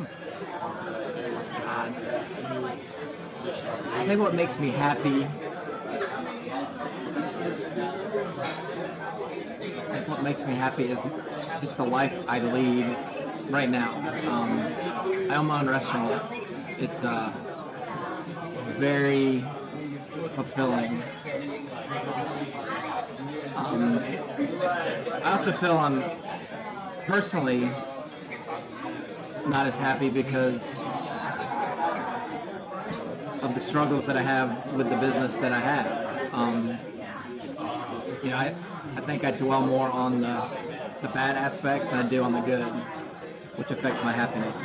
I think what makes me happy. I think what makes me happy is just the life I lead right now. Um, I own my own restaurant. It's uh, very fulfilling. Um, I also feel I'm personally not as happy because of the struggles that I have with the business that I have. Um, you know, I, I think I dwell more on the, the bad aspects than I do on the good, which affects my happiness.